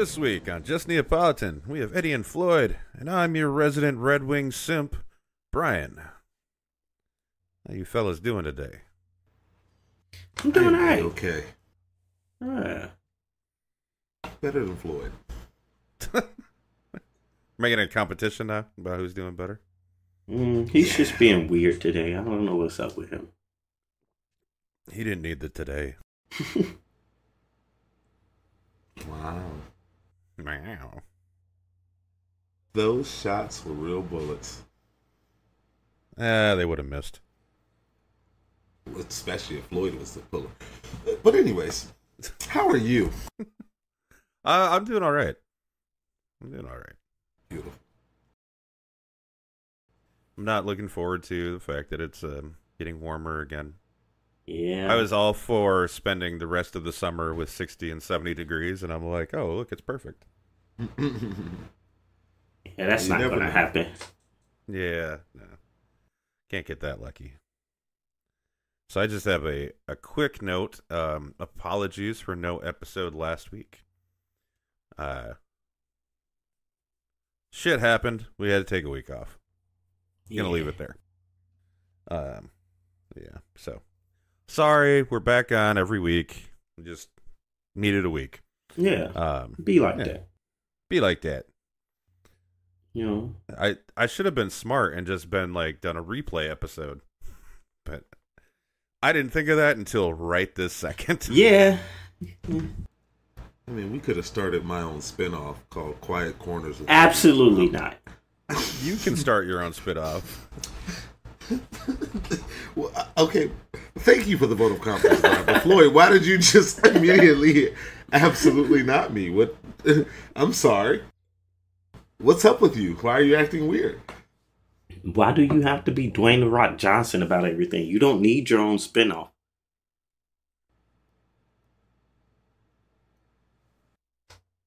This week on Just Neapolitan, we have Eddie and Floyd, and I'm your resident Red Wing simp, Brian. How you fellas doing today? I'm doing all right. Okay. Yeah. Better than Floyd. Making a competition now about who's doing better? Mm, he's just being weird today. I don't know what's up with him. He didn't need the today. Wow. Meow. Those shots were real bullets. Ah, they would have missed. Especially if Floyd was the puller. But anyways, how are you? Uh, I'm doing all right. I'm doing all right. Beautiful. I'm not looking forward to the fact that it's um, getting warmer again. Yeah. I was all for spending the rest of the summer with 60 and 70 degrees, and I'm like, oh, look, it's perfect. yeah, that's You not gonna happen. Yeah, no. Can't get that lucky. So I just have a, a quick note. Um, apologies for no episode last week. Uh, shit happened. We had to take a week off. Gonna leave it there. Um, yeah. So sorry, we're back on every week. We just needed a week. Yeah. Um, Be like yeah. that. be like that. You know. I I should have been smart and just been like done a replay episode, but I didn't think of that until right this second. Yeah. I mean, we could have started my own spinoff called Quiet Corners. with- Absolutely not. you can start your own spit off. Well, uh, okay, thank you for the vote of confidence, Brian. But Floyd, why did you just immediately absolutely not me? What? I'm sorry. What's up with you? Why are you acting weird? Why do you have to be Dwayne the Rock Johnson about everything? You don't need your own spinoff.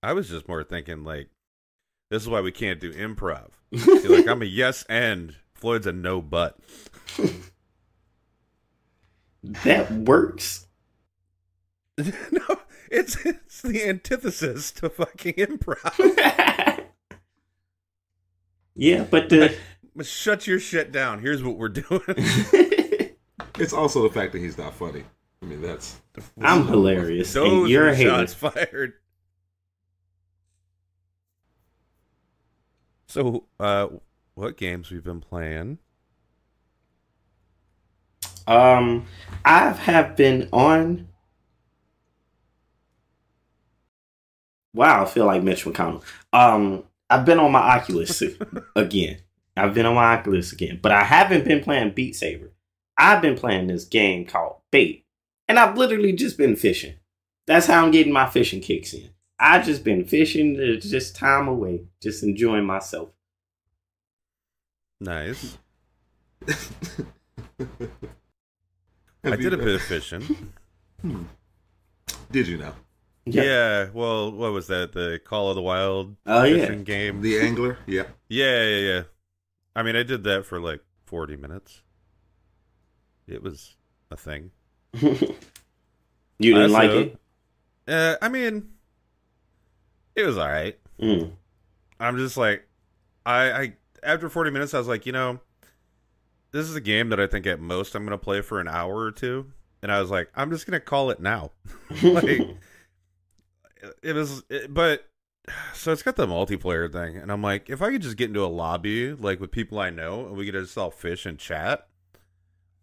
I was just more thinking like, this is why we can't do improv. See, like I'm a yes and Floyd's a no but. That works. no, it's it's the antithesis to fucking improv. yeah, but the But Shut your shit down. Here's what we're doing. It's also the fact that he's not funny. I mean, that's I'm hilarious. and Those you're are a hater. shots fired. So, uh, what games we've been playing? Um, I have been on. Wow, I feel like Mitch McConnell. Um, I've been on my Oculus again. I've been on my Oculus again, but I haven't been playing Beat Saber. I've been playing this game called Bait, and I've literally just been fishing. That's how I'm getting my fishing kicks in. I've just been fishing to just time away, just enjoying myself. Nice. I Have did a bit of fishing. Did you know Yeah. Well, what was that? The Call of the Wild Oh yeah. game. the angler? Yeah. Yeah, yeah, yeah. I mean, I did that for like 40 minutes. It was a thing. you didn't like it? Uh, I mean, it was all right. Mm. I'm just like, I, I after 40 minutes, I was like, you know, this is a game that I think at most I'm gonna play for an hour or two, and I was like, I'm just gonna call it now. like, it was, it, but so it's got the multiplayer thing, and I'm like, if I could just get into a lobby like with people I know, and we could just all fish and chat,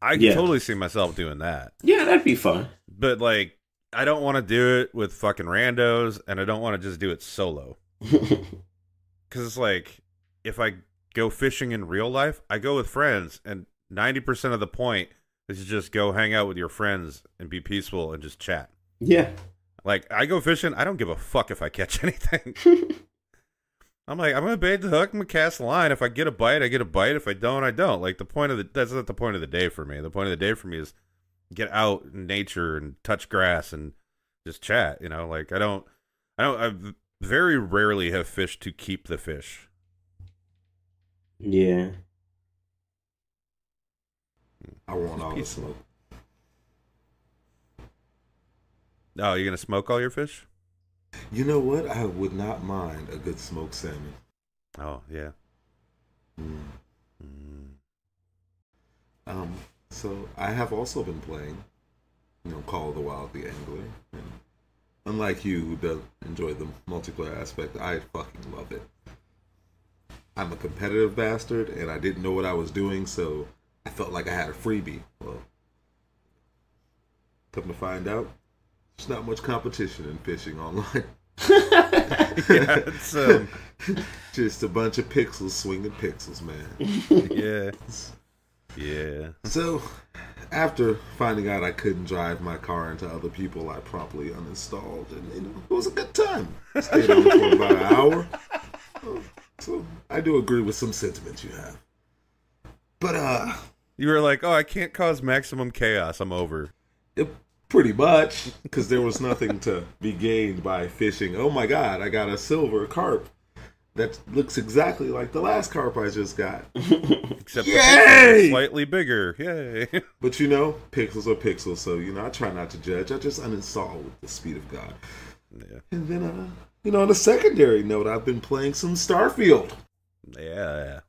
I could Yeah. totally see myself doing that. Yeah, that'd be fun. But like, I don't want to do it with fucking randos, and I don't want to just do it solo. Because it's like, if I go fishing in real life, I go with friends, and 90% of the point is to just go hang out with your friends and be peaceful and just chat. yeah. Like, I go fishing, I don't give a fuck if I catch anything. I'm like, I'm gonna bait the hook, I'm gonna cast the line. If I get a bite, I get a bite. If I don't, I don't. Like the point of the that's not the point of the day for me. The point of the day for me is get out in nature and touch grass and just chat. You know, like I don't, I don't, I very rarely have fished to keep the fish. Yeah. I want all the smoke. Oh, you're gonna smoke all your fish? You know what? I would not mind a good smoked salmon. Oh yeah. Mm. Mm. Um, so I have also been playing, you know, Call of the Wild, the Angler. And unlike you, who does enjoy the multiplayer aspect, I fucking love it. I'm a competitive bastard, and I didn't know what I was doing, so I felt like I had a freebie. Well, come to find out, there's not much competition in fishing online. yeah, it's, um, Just a bunch of pixels swinging pixels, man. yeah, yeah. So, after finding out I couldn't drive my car into other people, I promptly uninstalled, and you know, it was a good time. Stayed on for about an hour. So, I do agree with some sentiments you have. But, uh, You were like, oh, I can't cause maximum chaos. I'm over. it, pretty much, because there was nothing to be gained by fishing. Oh my god, I got a silver carp that looks exactly like the last carp I just got. Except slightly bigger. Yay. But you know, pixels are pixels, so you know, I try not to judge. I just uninstall with the speed of God. yeah. And then, uh, you know, on a secondary note, I've been playing some Starfield. Yeah.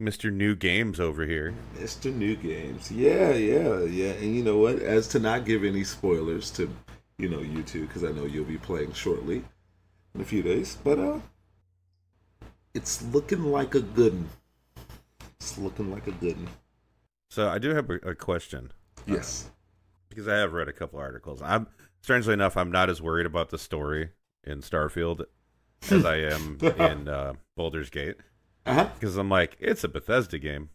Mr. New Games over here. Mr. New Games. Yeah, yeah, yeah. And you know what? As to not give any spoilers to, you know, you two, because I know you'll be playing shortly in a few days. But, uh, it's looking like a good one. It's looking like a good one. So I do have a, a question Yes. because I have read a couple articles. I'm strangely enough, I'm not as worried about the story in Starfield as I am in uh, Baldur's Gate because I'm like, it's a Bethesda game.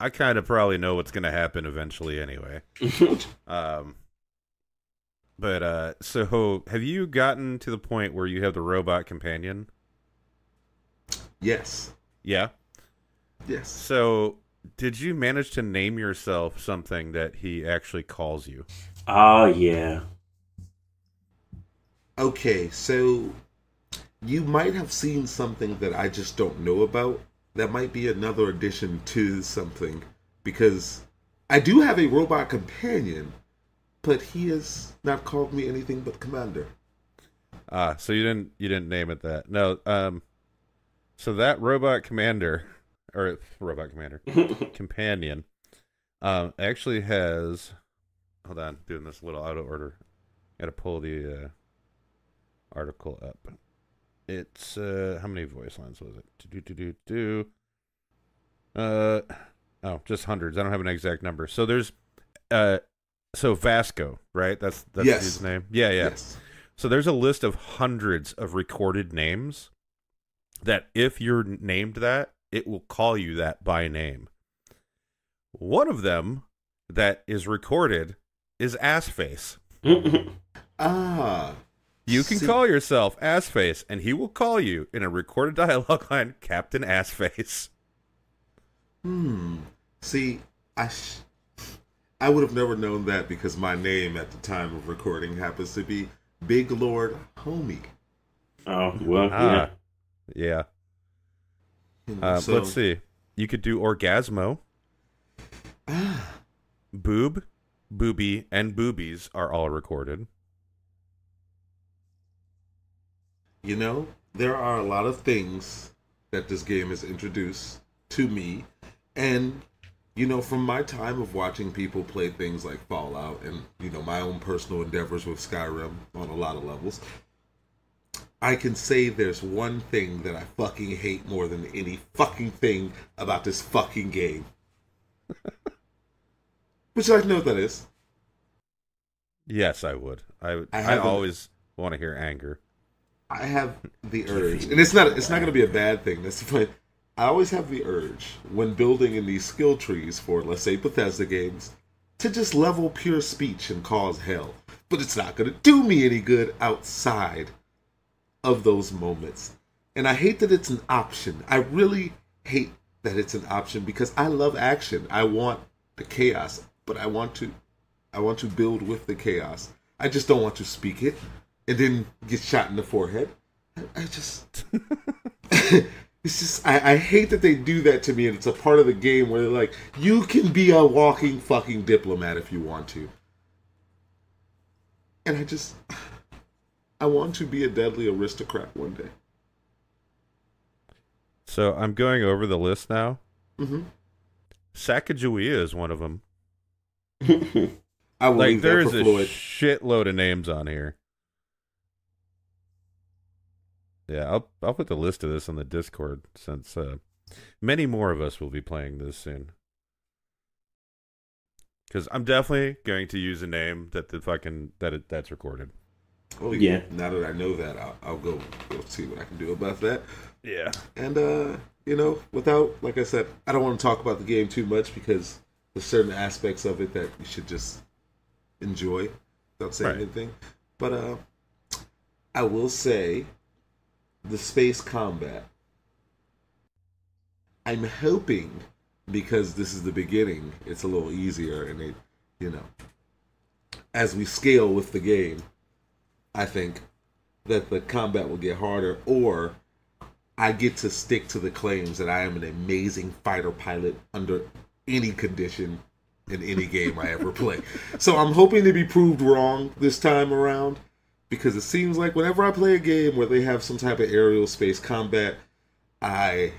I kind of probably know what's going to happen eventually anyway. Um, but uh, so have you gotten to the point where you have the robot companion? Yes. Yeah. Yes. So did you manage to name yourself something that he actually calls you? oh yeah. Okay, so you might have seen something that I just don't know about. That might be another addition to something because I do have a robot companion, but he has not called me anything but commander. Ah, so you didn't you didn't name it that. No, um so that robot commander or robot commander companion um actually has hold on, doing this a little out of order. Got to pull the uh article up. It's uh how many voice lines was it? Do do do do. Uh oh, just hundreds. I don't have an exact number. So there's uh so Vasco, right? That's that's Yes. his name. Yeah, yeah. Yes. So there's a list of hundreds of recorded names that if you're named that, it will call you that by name. One of them that is recorded is Assface. Ah. You can See- call yourself Assface, and he will call you in a recorded dialogue line, Captain Assface. Hmm. See, I sh- I would have never known that because my name at the time of recording happens to be Big Lord Homie. oh well, Ah, yeah. You know, Uh, so- Let's see. You could do Orgasmo, Ah. Boob, Booby, and Boobies are all recorded. You know, there are a lot of things that this game has introduced to me. And, you know, from my time of watching people play things like Fallout and, you know, my own personal endeavors with Skyrim on a lot of levels, I can say there's one thing that I fucking hate more than any fucking thing about this fucking game. Would you like to know what that is? Yes, I would. I. I I, always want to hear anger. I have the urge, and it's not it's not going to be a bad thing. That's the point. I always have the urge when building in these skill trees for, let's say, Bethesda games, to just level pure speech and cause hell. But it's not going to do me any good outside of those moments. And I hate that it's an option. I really hate that it's an option because I love action. I want the chaos, but I want to I want to build with the chaos. I just don't want to speak it and then get shot in the forehead. I, I just it's just I, I hate that they do that to me and it's a part of the game where they're like, you can be a walking fucking diplomat if you want to. And I just I want to be a deadly aristocrat one day. So I'm going over the list now. Mm-hmm. Sacagawea is one of them. I will Like there's a Floyd. shitload of names on here. Yeah, I'll I'll put the list of this on the Discord since uh, many more of us will be playing this soon. Because I'm definitely going to use a name that the fucking that it, that's recorded. oh Yeah. Now that I know that, I'll, I'll go, go see what I can do about that. Yeah. And uh, you know, without like I said, I don't want to talk about the game too much because there's certain aspects of it that you should just enjoy without saying Right. anything. But uh, I will say the space combat. I'm hoping because this is the beginning, it's a little easier, and it, you know, as we scale with the game, I think that the combat will get harder, or I get to stick to the claims that I am an amazing fighter pilot under any condition in any game I ever play. So I'm hoping to be proved wrong this time around because it seems like whenever I play a game where they have some type of aerial space combat, I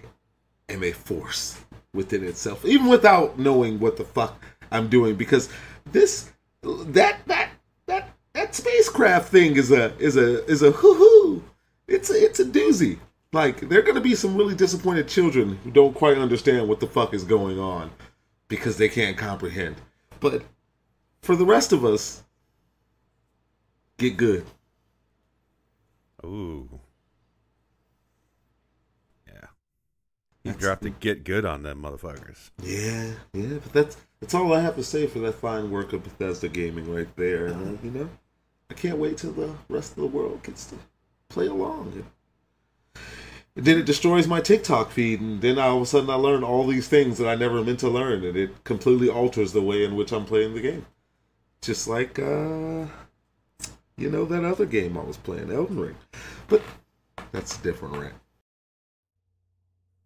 am a force within itself, even without knowing what the fuck I'm doing. Because this, that, that, that, that spacecraft thing is a is a is a hoo hoo. It's a, it's a doozy. Like there are gonna be some really disappointed children who don't quite understand what the fuck is going on because they can't comprehend. But for the rest of us, get good. Ooh. Yeah. You dropped to get good on them motherfuckers. Yeah, yeah, but that's that's all I have to say for that fine work of Bethesda Gaming right there. And, uh, you know, I can't wait till the rest of the world gets to play along. And then it destroys my TikTok feed, and then all of a sudden I learn all these things that I never meant to learn, and it completely alters the way in which I'm playing the game. Just like, uh, you know, that other game I was playing, Elden Ring. But that's a different rant.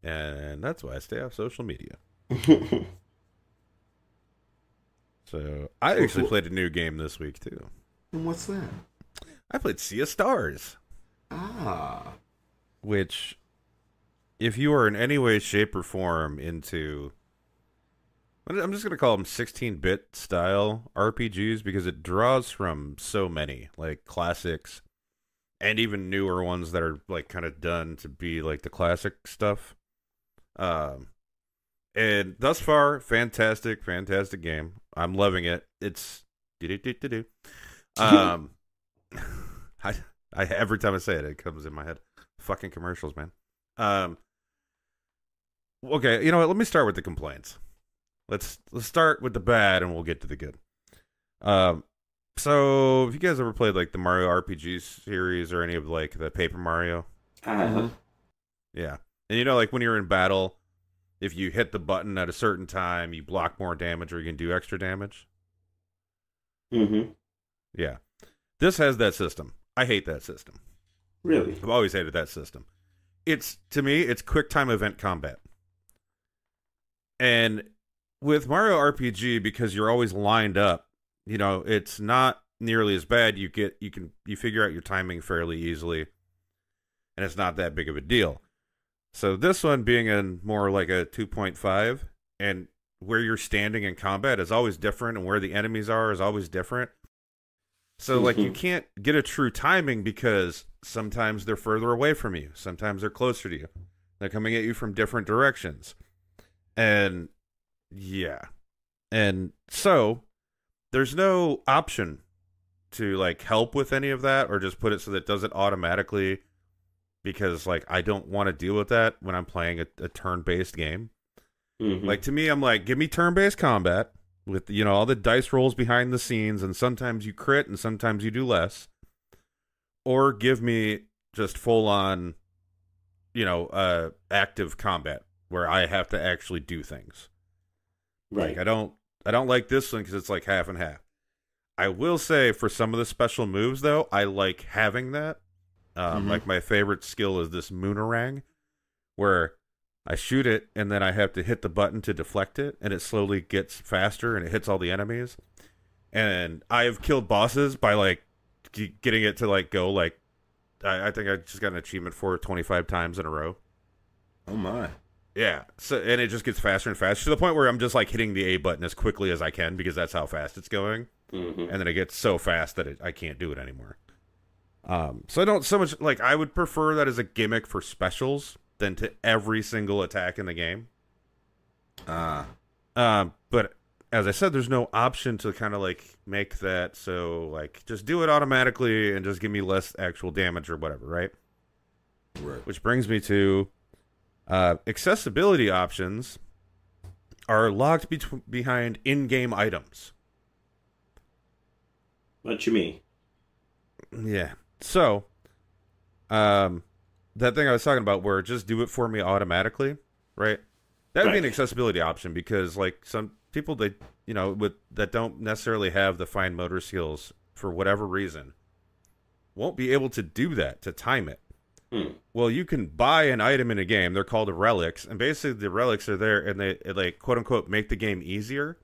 And that's why I stay off social media. So I actually played a new game this week too. And what's that? I played Sea of Stars, Ah, which, if you are in any way, shape, or form into, I'm just gonna call them 16-bit style RPGs because it draws from so many like classics, and even newer ones that are like kind of done to be like the classic stuff. Um, and thus far, fantastic, fantastic game. I'm loving it. It's do-do-do-do-do. um, I, I every time I say it, it comes in my head. Fucking commercials, man. Um, okay, you know what? Let me start with the complaints. Let's let's start with the bad, and we'll get to the good. Um, so if you guys ever played like the Mario RPG series or any of like the Paper Mario, Uh, yeah. And you know, like when you're in battle, if you hit the button at a certain time, you block more damage or you can do extra damage. mm-hmm. Yeah. This has that system. I hate that system. Really? I've always hated that system. It's to me, it's quick time event combat. And with Mario RPG, because you're always lined up, you know, it's not nearly as bad. You get you can you figure out your timing fairly easily. And it's not that big of a deal. So this one being in more like a 2.5 and where you're standing in combat is always different and where the enemies are is always different. So like you Mhm. can't get a true timing because sometimes they're further away from you, sometimes they're closer to you. They're coming at you from different directions. And yeah. And so there's no option to like help with any of that or just put it so that it does it automatically because like I don't want to deal with that when I'm playing a, a turn-based game. Mhm. Like to me, I'm like, give me turn-based combat with you know all the dice rolls behind the scenes, and sometimes you crit and sometimes you do less, or give me just full-on, you know, uh, active combat where I have to actually do things. Right. Like I don't, I don't like this one because it's like half and half. I will say for some of the special moves though, I like having that. Um, Mhm. Like my favorite skill is this Moonerang, where I shoot it and then I have to hit the button to deflect it, and it slowly gets faster and it hits all the enemies. And I have killed bosses by like g- getting it to like go like I, I think I just got an achievement for it 25 times in a row. Oh my. Yeah. So and it just gets faster and faster to the point where I'm just like hitting the A button as quickly as I can because that's how fast it's going, hmm and then it gets so fast that it, I can't do it anymore. Um. So I don't so much like I would prefer that as a gimmick for specials than to every single attack in the game. Ah. Um. But as I said, there's no option to kind of like make that so like just do it automatically and just give me less actual damage or whatever, right? right. Which brings me to uh, accessibility options are locked bet- behind in-game items. What you mean? Yeah. So, um, that thing I was talking about, where just do it for me automatically, right? That would be an accessibility option because, like, some people that you know with that don't necessarily have the fine motor skills for whatever reason won't be able to do that to time it. Hmm. Well, you can buy an item in a game. They're called relics, and basically the relics are there, and they like quote unquote make the game easier.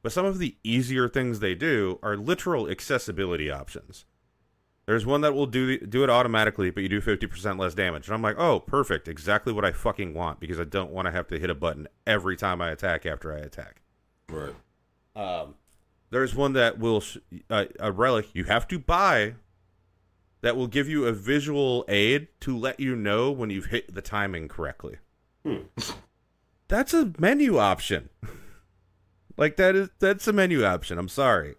But some of the easier things they do are literal accessibility options. There's one that will do do it automatically, but you do fifty percent less damage. And I'm like, oh, perfect, exactly what I fucking want because I don't want to have to hit a button every time I attack after I attack. Right. Um, there's one that will sh- uh, a relic you have to buy that will give you a visual aid to let you know when you've hit the timing correctly. Hmm. That's a menu option. like that is that's a menu option. I'm sorry.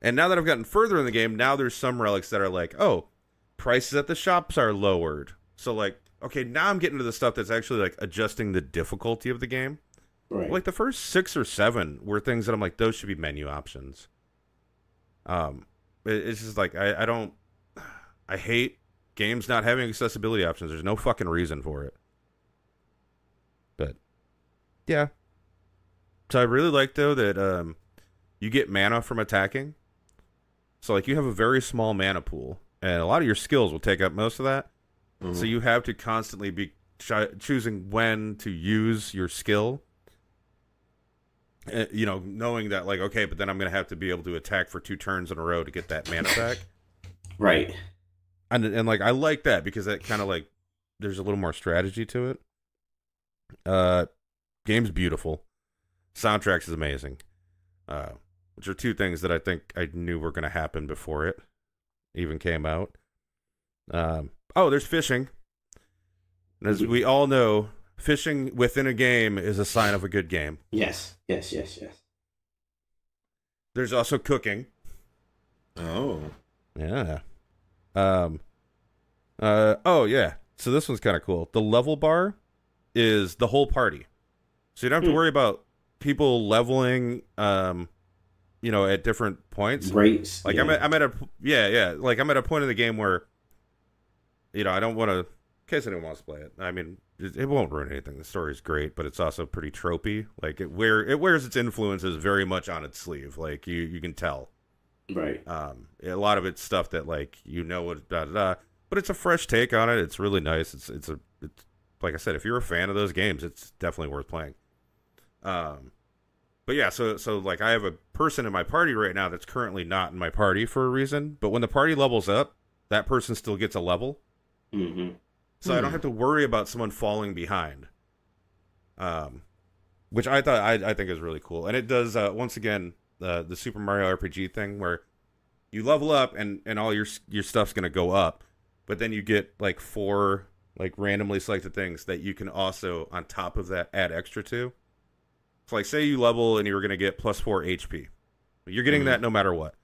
And now that I've gotten further in the game, now there's some relics that are like, oh, prices at the shops are lowered. So like, okay, now I'm getting to the stuff that's actually like adjusting the difficulty of the game. Right. Like the first six or seven were things that I'm like, those should be menu options. Um, it's just like I, I don't, I hate games not having accessibility options. There's no fucking reason for it. But yeah, so I really like though that um, you get mana from attacking. So like you have a very small mana pool, and a lot of your skills will take up most of that. Mhm. So you have to constantly be cho- choosing when to use your skill. Uh, you know, knowing that like okay, but then I'm gonna have to be able to attack for two turns in a row to get that mana back. right. And and like I like that because that kind of like there's a little more strategy to it. Uh, game's beautiful, soundtracks is amazing. Uh, which are two things that I think I knew were going to happen before it even came out. Um, oh, there's fishing. And As we all know, fishing within a game is a sign of a good game. Yes. Yes. Yes. Yes. There's also cooking. Oh. Yeah. Um. Uh. Oh yeah. So this one's kind of cool. The level bar is the whole party, so you don't have to Hmm. worry about people leveling. Um. You know, at different points. Rates. Like yeah. I'm at, I'm at a yeah yeah like I'm at a point in the game where, you know, I don't want to. In case anyone wants to play it, I mean, it, it won't ruin anything. The story's great, but it's also pretty tropey. Like it wear it wears its influences very much on its sleeve. Like you you can tell. Right. Um, a lot of it's stuff that like you know what da da da, but it's a fresh take on it. It's really nice. It's it's a it's like I said, if you're a fan of those games, it's definitely worth playing. Um, but yeah, so so like I have a person in my party right now that's currently not in my party for a reason, but when the party levels up, that person still gets a level, Mm-hmm. so I don't Hmm. have to worry about someone falling behind. Um, which I thought I I think is really cool, and it does uh, once again uh, the Super Mario RPG thing where you level up and and all your your stuff's gonna go up, but then you get like four like randomly selected things that you can also on top of that add extra to. So like say you level and you're gonna get plus four HP, you're getting Mhm. that no matter what.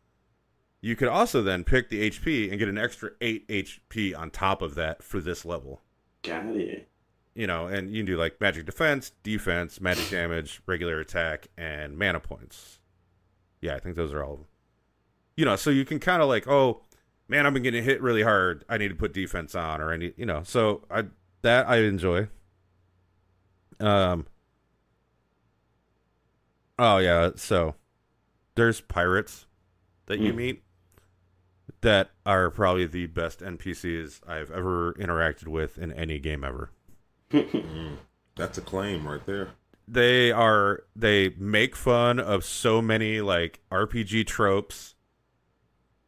You could also then pick the HP and get an extra eight HP on top of that for this level Got it. you know, and you can do like magic defense, defense, magic damage, regular attack, and mana points. Yeah, I think those are all. You know, so you can kind of like, oh, man, I've been getting hit really hard. I need to put defense on, or I need, you know, so I that I enjoy. Um. Oh yeah, so there's pirates that you Mm. meet that are probably the best NPCs I've ever interacted with in any game ever. Mm. That's a claim right there. They are they make fun of so many like RPG tropes.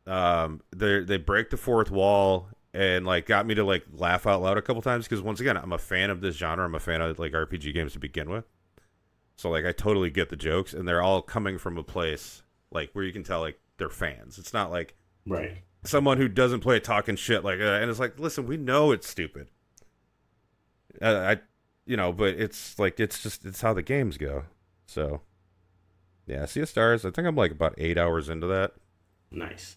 Um, they they break the fourth wall and like got me to like laugh out loud a couple times because once again, I'm a fan of this genre. I'm a fan of like RPG games to begin with. So like I totally get the jokes and they're all coming from a place like where you can tell like they're fans. It's not like Right. someone who doesn't play talking shit like uh, and it's like listen we know it's stupid uh, i you know but it's like it's just it's how the games go. So yeah sea of stars i think i'm like about eight hours into that. Nice.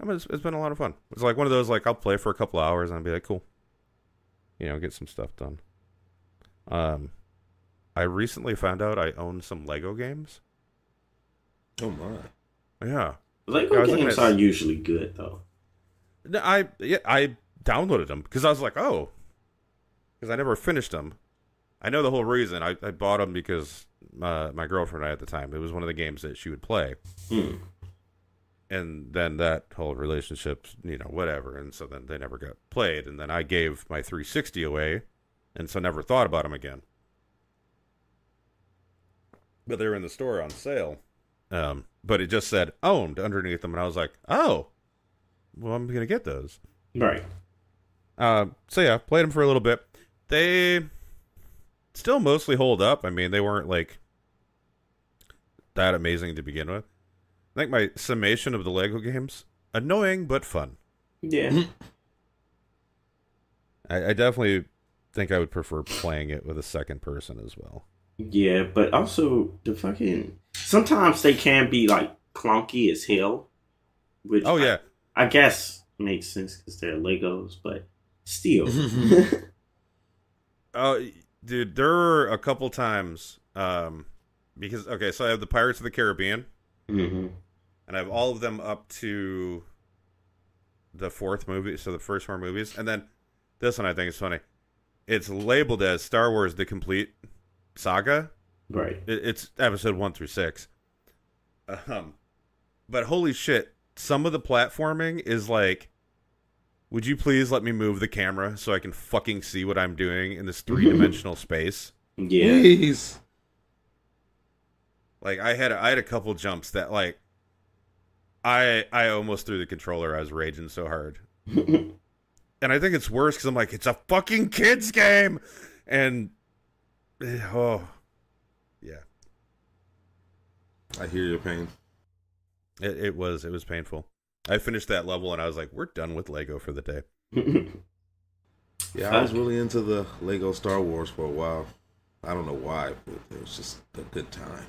I mean, it's, it's been a lot of fun. It's like one of those like i'll play for a couple hours and i'll be like cool. You know get some stuff done. Um i recently found out i own some lego games. Oh my. yeah. Lego Yeah, I was looking games at- are usually good though. No, I yeah, I downloaded them because I was like, oh, because I never finished them. I know the whole reason. I, I bought them because uh, my girlfriend and I at the time it was one of the games that she would play, Hmm. and then that whole relationship, you know, whatever, and so then they never got played, and then I gave my 360 away, and so never thought about them again. But they were in the store on sale, um, but it just said owned underneath them, and I was like, oh, well, I'm gonna get those. Right. Uh, so yeah, played them for a little bit. They still mostly hold up. I mean, they weren't like that amazing to begin with. I think my summation of the Lego games annoying but fun. Yeah. I, I definitely think I would prefer playing it with a second person as well. Yeah, but also the fucking sometimes they can be like clunky as hell. Which Oh yeah, I, I guess makes sense because they're Legos, but still. Oh, dude, there were a couple times um, because okay, so I have the Pirates of the Caribbean, hmm and I have all of them up to the fourth movie, so the first four movies, and then this one I think is funny. It's labeled as Star Wars: The Complete Saga. Right. It, it's episode one through six. Um, but holy shit, some of the platforming is like, would you please let me move the camera so I can fucking see what I'm doing in this three dimensional space? Yeah. Please. Like I had I had a couple jumps that like I I almost threw the controller. I was raging so hard, and I think it's worse because I'm like it's a fucking kids game, and eh, oh yeah, I hear your pain. it, it was it was painful. I finished that level and I was like, we're done with Lego for the day. Yeah, I was really into the Lego Star Wars for a while. I don't know why, but it was just a good time.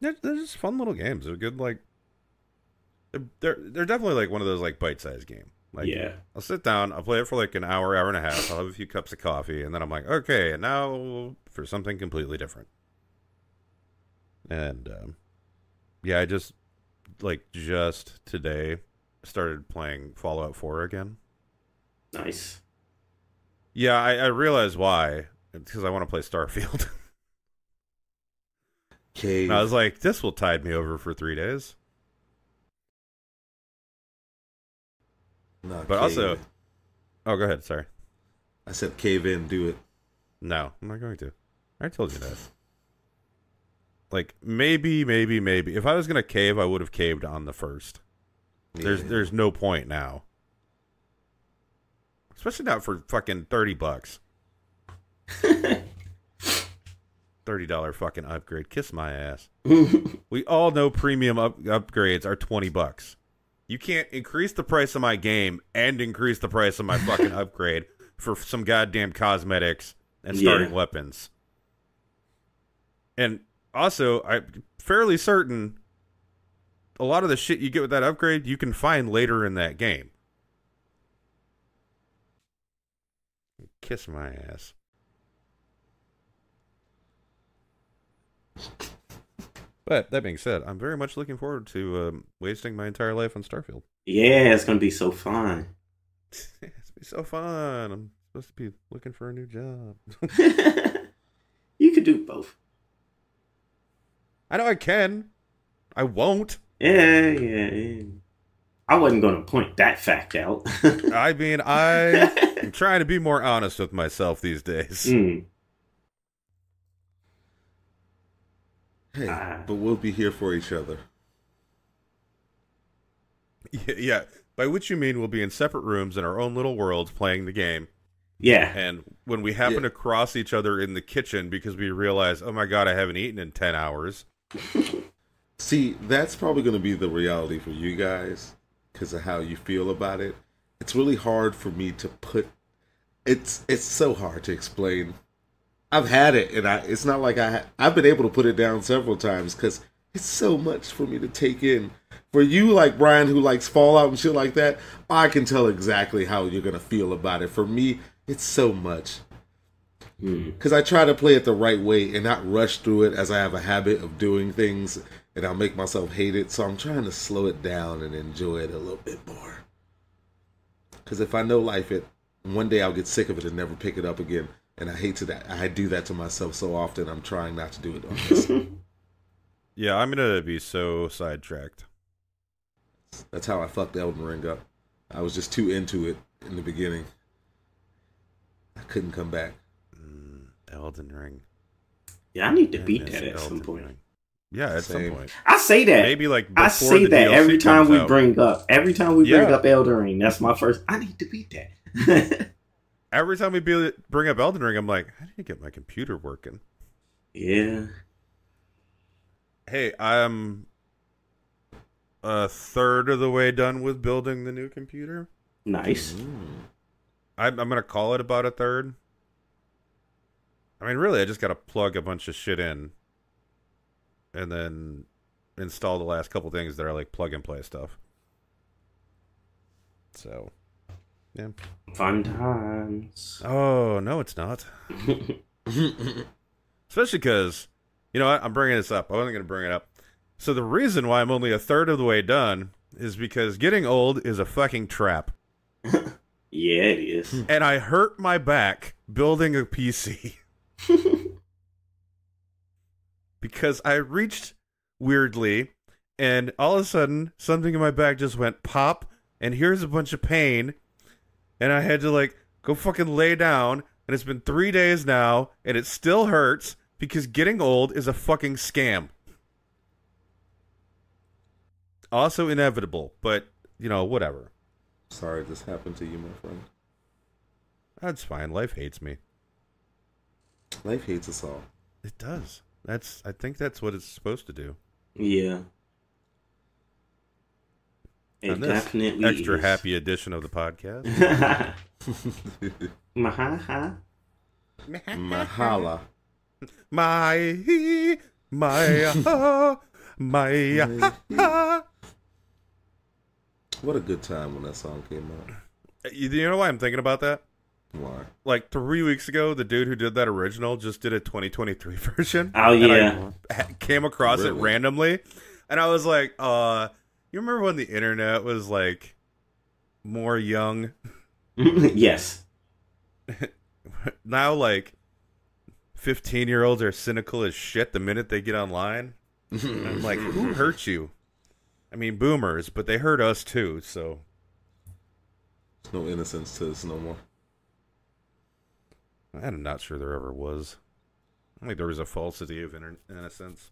They're, they're just fun little games. They're good like they're they're, they're definitely like one of those like bite sized game. Like yeah. I'll sit down, I'll play it for like an hour, hour and a half. I'll have a few cups of coffee, and then I'm like, okay, and now for something completely different. And um, yeah, I just like just today started playing Fallout 4 again. Nice. Yeah, I, I realize why. Because I want to play Starfield. Cave. and I was like, this will tide me over for three days. No, but also- in. Oh, go ahead. Sorry. I said cave in, do it. No, I'm not going to. I told you that. Like maybe, maybe, maybe. If I was gonna cave, I would have caved on the first. There's there's no point now. Especially not for fucking thirty bucks. Thirty dollar fucking upgrade. Kiss my ass. We all know premium up- upgrades are twenty bucks. You can't increase the price of my game and increase the price of my fucking upgrade for some goddamn cosmetics and starting Yeah. weapons. And also, I'm fairly certain a lot of the shit you get with that upgrade you can find later in that game. Kiss my ass. But that being said, I'm very much looking forward to um, wasting my entire life on Starfield. yeah, it's gonna be so fun. it's gonna be so fun. I'm supposed to be looking for a new job. you could do both. I know I can. I won't. Yeah, yeah, yeah. I wasn't gonna point that fact out. I mean, I am trying to be more honest with myself these days. Mm. Hey, Ah. but we'll be here for each other. Yeah, yeah. By which you mean we'll be in separate rooms in our own little worlds playing the game. Yeah. And when we happen Yeah. to cross each other in the kitchen because we realize, oh my god, I haven't eaten in 10 hours. See, that's probably going to be the reality for you guys because of how you feel about it. It's really hard for me to put. It's it's so hard to explain. I've had it, and I. It's not like I. I've been able to put it down several times because it's so much for me to take in. For you, like Brian, who likes Fallout and shit like that, I can tell exactly how you're gonna feel about it. For me, it's so much. Mm. because I try to play it the right way and not rush through it as I have a habit of doing things and I'll make myself hate it. So I'm trying to slow it down and enjoy it a little bit more. Because if I know life, it one day I'll get sick of it and never pick it up again. And I hate to that. I do that to myself so often. I'm trying not to do it on this. Yeah, I'm going to be so sidetracked. That's how I fucked Elden Ring up. I was just too into it in the beginning. I couldn't come back. Elden Ring. Yeah, I need to I beat that at some point. Ring. Yeah, at Same. some point. I say that. Maybe like I say the that DLC every time we out. bring up every time we bring up Elden Ring. That's my first. I need to beat that. Every time we be, bring up Elden Ring, I'm like, I need to get my computer working. yeah. Hey, I'm a third of the way done with building the new computer. Nice. Mm. I'm, I'm gonna call it about a third. I mean, really, I just gotta plug a bunch of shit in, and then install the last couple things that are like plug and play stuff. So, yeah. Fun times. Oh no, it's not. Especially because, you know what? I'm bringing this up. I wasn't gonna bring it up. So the reason why I'm only a third of the way done is because getting old is a fucking trap. Yeah, it is. and I hurt my back building a PC because I reached weirdly, and all of a sudden something in my back just went pop, and here's a bunch of pain, and I had to like go fucking lay down, and it's been three days now, and it still hurts because getting old is a fucking scam. Also inevitable, but you know whatever. Sorry this happened to you, my friend. That's fine. Life hates me. Life hates us all. It does. That's. I think that's what it's supposed to do. Yeah. It And this definitely extra is. happy edition of the podcast. Mahaha. Mahala. my my my. What a good time when that song came out. You you know why I'm thinking about that? Why? Like three weeks ago, the dude who did that original just did a 2023 version. Oh, and I yeah. came across it randomly, and I was like, "Uh, you remember when the internet was like more young? yes. now like 15 year olds are cynical as shit the minute they get online i'm like who hurt you i mean boomers but they hurt us too so There's no innocence to this no more. I'm not sure there ever was i think there was a falsity of innocence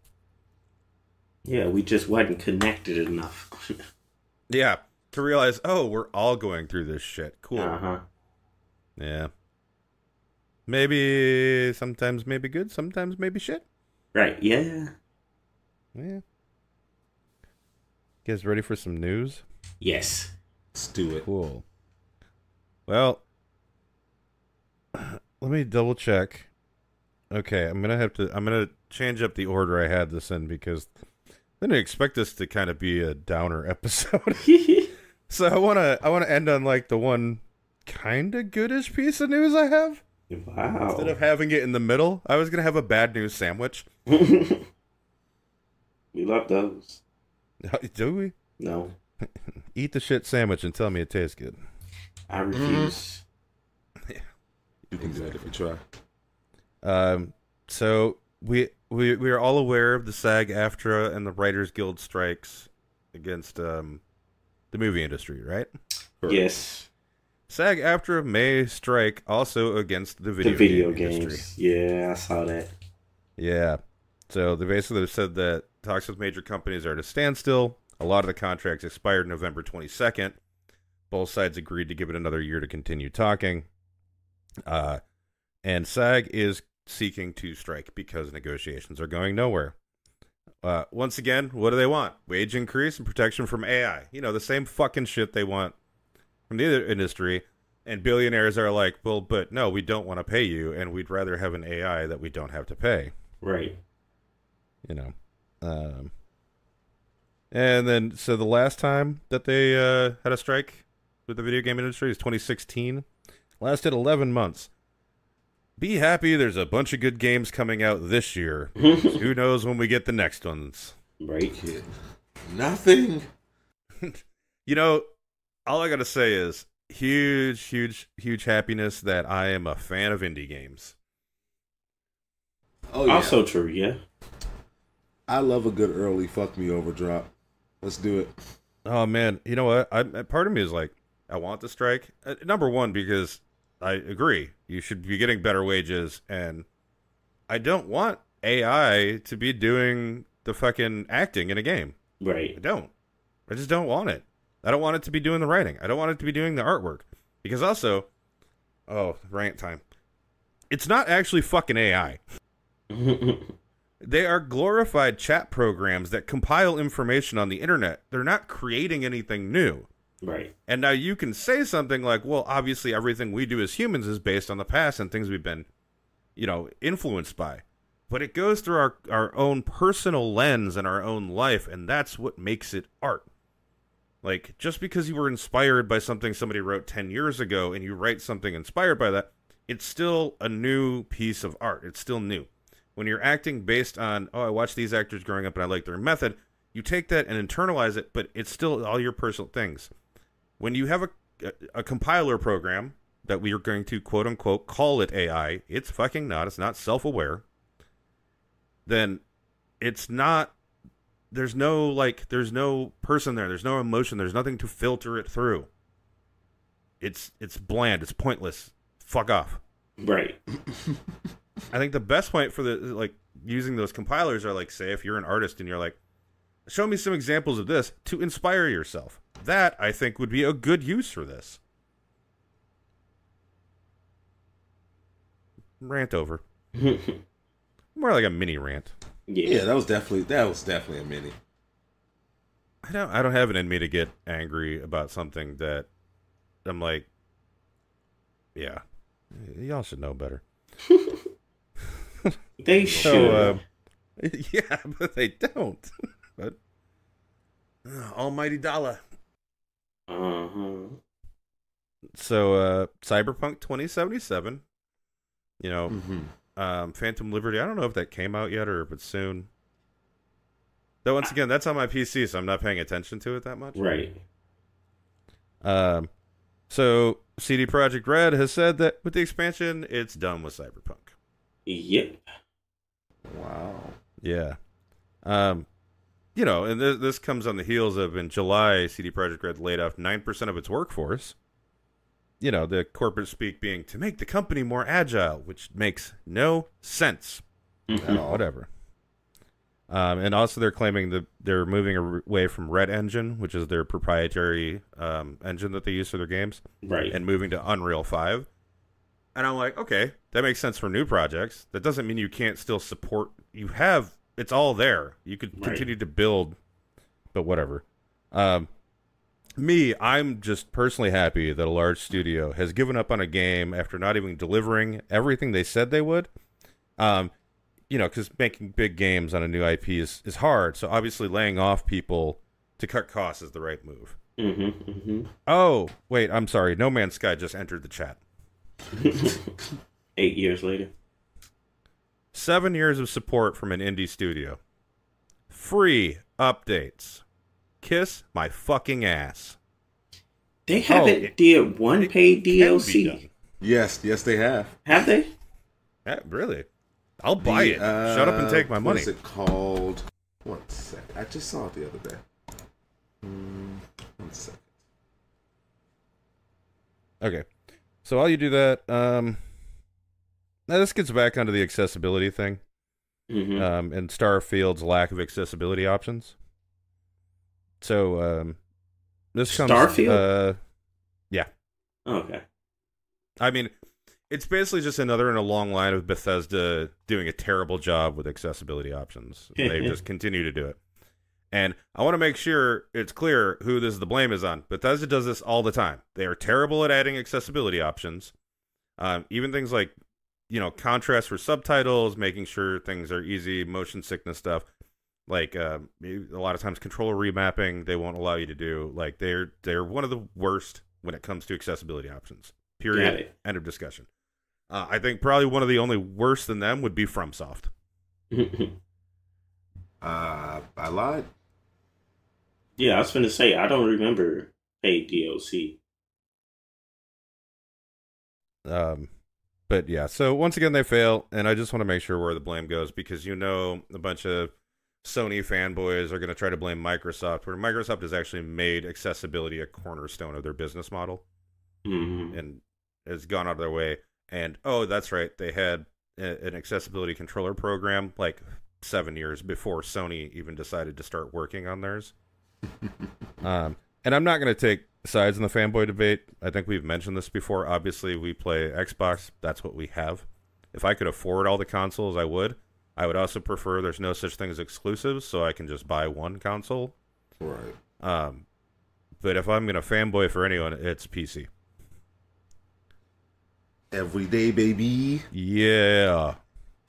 Yeah, we just wasn't connected enough. yeah to realize oh we're all going through this shit cool Uh huh. yeah maybe sometimes maybe good sometimes maybe shit Right. Yeah. yeah you guys ready for some news Yes. Let's do it. Cool. Well, let me double check. Okay, I'm gonna have to. I'm gonna change up the order I had this in because I didn't expect this to kind of be a downer episode. so I wanna. I wanna end on like the one kind of goodish piece of news I have wow. instead of having it in the middle. I was gonna have a bad news sandwich. we love those. Do we No, eat the shit sandwich and tell me it tastes good? I refuse. Mm. You can do it if you try. Um, so we we we are all aware of the SAG-AFTRA and the Writers Guild strikes against um the movie industry, right? Correct. Yes. SAG-AFTRA may strike also against the The video, video game games. industry. Yeah, I saw that. Yeah. So they basically said that talks with major companies are at a standstill. A lot of the contracts expired November 22nd. Both sides agreed to give it another year to continue talking. Uh, and SAG is seeking to strike because negotiations are going nowhere. Uh, once again, what do they want? Wage increase and protection from AI. You know, the same fucking shit they want from the other industry. And billionaires are like, well, but no, we don't want to pay you, and we'd rather have an AI that we don't have to pay. Right. You know. Um, and then, so the last time that they uh, had a strike with the video game industry is 2016. Lasted 11 months. Be happy there's a bunch of good games coming out this year. Who knows when we get the next ones? Right. Kid. Nothing. You know, all I got to say is huge, huge, huge happiness that I am a fan of indie games. Oh yeah. Also true, yeah. I love a good early fuck me over drop. Let's do it. Oh man, you know what? I part of me is like, I want the strike. Uh, number one because I agree you should be getting better wages, and I don't want AI to be doing the fucking acting in a game. Right. I don't. I just don't want it. I don't want it to be doing the writing. I don't want it to be doing the artwork. Because also, oh, rant time. It's not actually fucking AI. They are glorified chat programs that compile information on the internet. They're not creating anything new. Right. And now you can say something like, well, obviously everything we do as humans is based on the past and things we've been, you know, influenced by. But it goes through our, our own personal lens and our own life, and that's what makes it art. Like, just because you were inspired by something somebody wrote 10 years ago and you write something inspired by that, it's still a new piece of art. It's still new. When you're acting based on, oh, I watched these actors growing up and I like their method, you take that and internalize it, but it's still all your personal things when you have a, a, compiler program that we are going to quote unquote call it AI, it's fucking not. It's not self aware. Then it's not. There's no like. There's no person there. There's no emotion. There's nothing to filter it through. It's it's bland. It's pointless. Fuck off. Right. I think the best point for the like using those compilers are like say if you're an artist and you're like show me some examples of this to inspire yourself. That I think would be a good use for this. Rant over. More like a mini rant. yeah. Yeah, that was definitely that was definitely a mini. I don't I don't have it in me to get angry about something that I'm like yeah. Y'all should know better. They should. So, uh, yeah, but they don't. but uh, almighty dollar. Uh-huh. So, uh, Cyberpunk 2077. You know, Mm-hmm. um, Phantom Liberty. I don't know if that came out yet or if it's soon. Though once again, that's on my PC, so I'm not paying attention to it that much. Right. Um, so CD Projekt Red has said that with the expansion, it's done with Cyberpunk. Yep. Wow. Yeah. Um, you know, and this, this comes on the heels of in July, CD Projekt Red laid off 9% of its workforce. You know, the corporate speak being to make the company more agile, which makes no sense Mhm. at all. Whatever. Um, and also, they're claiming that they're moving away from Red Engine, which is their proprietary um, engine that they use for their games, Right. and moving to Unreal 5. And I'm like, okay, that makes sense for new projects. That doesn't mean you can't still support. You have, it's all there. You could Right. continue to build, but whatever. Um, me, I'm just personally happy that a large studio has given up on a game after not even delivering everything they said they would. Um, you know, because making big games on a new IP is, is hard. So obviously, laying off people to cut costs is the right move. Mm-hmm, mm-hmm. Oh, wait, I'm sorry. No Man's Sky just entered the chat. Eight years later. Seven years of support from an indie studio. Free updates. Kiss my fucking ass. They haven't it- did one paid Can. DLC. Yes, yes, they have. Have they? Yeah, really? I'll buy The, it. Shut up and take my uh, money. What is it called? One sec. I just saw it the other day. Mm, one sec. Okay. So while you do that, um, now this gets back onto the accessibility thing, Mm-hmm. um, and Starfield's lack of accessibility options. So, um, this comes. Starfield? Uh, yeah. Okay. I mean, it's basically just another in a long line of Bethesda doing a terrible job with accessibility options. they just continue to do it. And I want to make sure it's clear who this the blame is on. Bethesda does this all the time. They are terrible at adding accessibility options. Um, even things like, you know, contrast for subtitles, making sure things are easy, motion sickness stuff. Like uh, a lot of times, controller remapping they won't allow you to do. Like they're they're one of the worst when it comes to accessibility options. Period. End of discussion. Uh, I think probably one of the only worse than them would be FromSoft. uh, I lied. Yeah, I was gonna say I don't remember paid DLC. Um, but yeah, so once again they fail, and I just want to make sure where the blame goes because you know a bunch of Sony fanboys are going to try to blame Microsoft, where Microsoft has actually made accessibility a cornerstone of their business model, mm-hmm. and has gone out of their way. And oh, that's right, they had a, an accessibility controller program like seven years before Sony even decided to start working on theirs. um, and I'm not going to take sides in the fanboy debate. I think we've mentioned this before. Obviously, we play Xbox. That's what we have. If I could afford all the consoles, I would. I would also prefer there's no such thing as exclusives, so I can just buy one console. Right. Um, but if I'm going to fanboy for anyone, it's PC. Every day, baby. Yeah.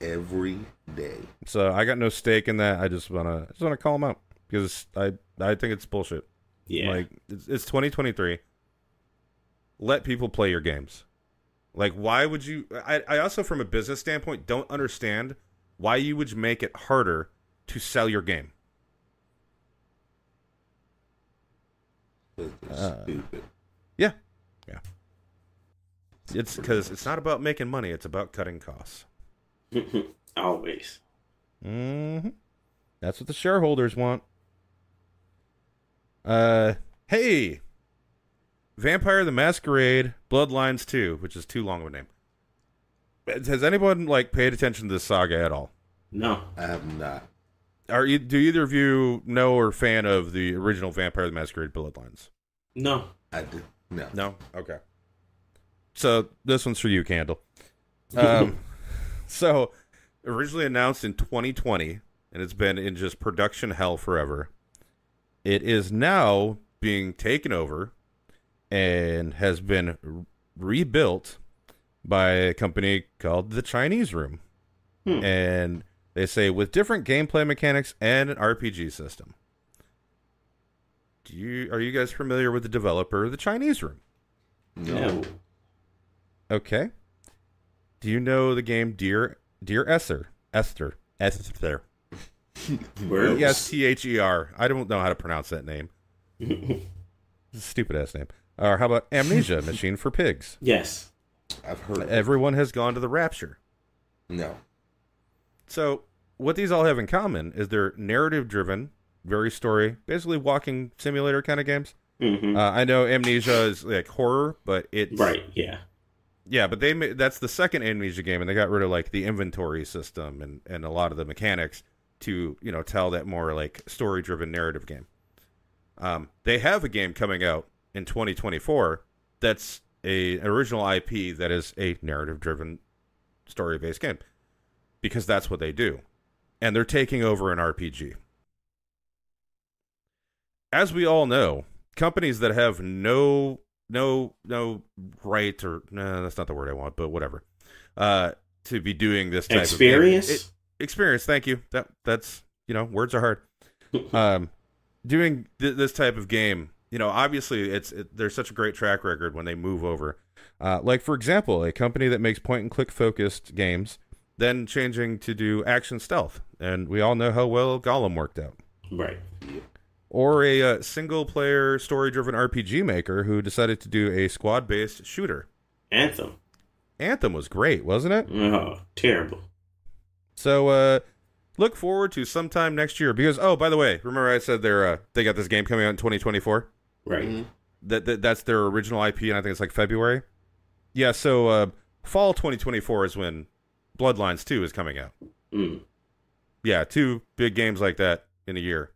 Every day. So I got no stake in that. I just wanna just wanna call them out because I I think it's bullshit. Yeah. Like it's, it's 2023. Let people play your games. Like why would you I, I also from a business standpoint don't understand why you would make it harder to sell your game. Uh, stupid. Yeah. Yeah. It's because it's not about making money, it's about cutting costs. Always. Mm-hmm. That's what the shareholders want. Uh, hey, Vampire the Masquerade Bloodlines 2, which is too long of a name. Has anyone like paid attention to this saga at all? No, I have not. Are you? Do either of you know or fan of the original Vampire the Masquerade Bloodlines? No, I did. No. No. Okay. So this one's for you, Candle. Um, so originally announced in 2020, and it's been in just production hell forever. It is now being taken over and has been rebuilt by a company called the Chinese Room. Hmm. And they say with different gameplay mechanics and an RPG system. Do you are you guys familiar with the developer, of the Chinese Room? no. Okay. Do you know the game Dear Dear Esther? Esther. Esther. Words. Yes, T H E R. I don't know how to pronounce that name. Stupid ass name. Or how about Amnesia Machine for Pigs? Yes. I've heard. Of. Everyone has gone to the rapture. No. So, what these all have in common is they're narrative driven, very story, basically walking simulator kind of games. hmm Uh, I know Amnesia is like horror, but it's right. Yeah. Yeah, but they that's the second Amnesia game, and they got rid of like the inventory system and and a lot of the mechanics to you know tell that more like story driven narrative game. Um, they have a game coming out in 2024 that's a original IP that is a narrative driven story based game because that's what they do, and they're taking over an RPG. As we all know, companies that have no no no right or no that's not the word I want, but whatever. Uh to be doing this type Experience. of game. Experience, thank you. That that's you know, words are hard. um doing th- this type of game, you know, obviously it's it, there's such a great track record when they move over. Uh like for example, a company that makes point and click focused games then changing to do action stealth. And we all know how well Gollum worked out right. or a uh, single player story driven RPG maker who decided to do a squad based shooter. Anthem. Anthem was great, wasn't it? Oh, terrible. So uh look forward to sometime next year because oh by the way, remember I said they're uh, they got this game coming out in 2024? Right. Mhm. That, that that's their original IP and I think it's like February. Yeah, so uh fall 2024 is when Bloodlines 2 is coming out. Mm. Yeah, two big games like that in a year.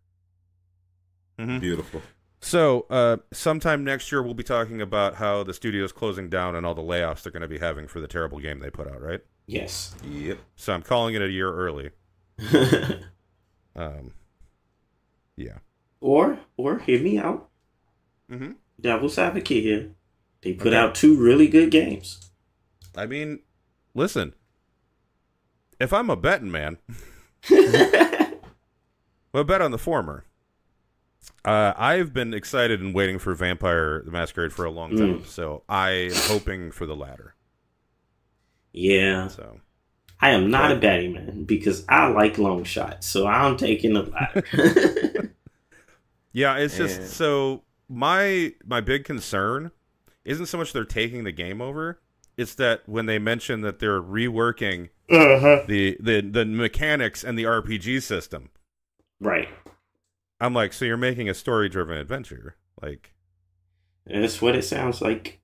Mhm. Beautiful. So, uh, sometime next year, we'll be talking about how the studio's closing down and all the layoffs they're going to be having for the terrible game they put out, right? Yes. Yep. So I'm calling it a year early. Um, yeah. or or hear me out. Mm-hmm. Devil's advocate here. They put Okay. out two really good games. I mean, listen. If I'm a betting man, well, bet on the former. Uh, I've been excited and waiting for Vampire the Masquerade for a long time, so I am hoping for the latter. yeah. So I am not a Okay. betting man because I like long shots, so I'm taking the latter. yeah, it's just And- so my my big concern isn't so much they're taking the game over; it's that when they mention that they're reworking uh-huh. the the the mechanics and the RPG system, Right. I'm like, so you're making a story driven adventure, like. That's what it sounds like.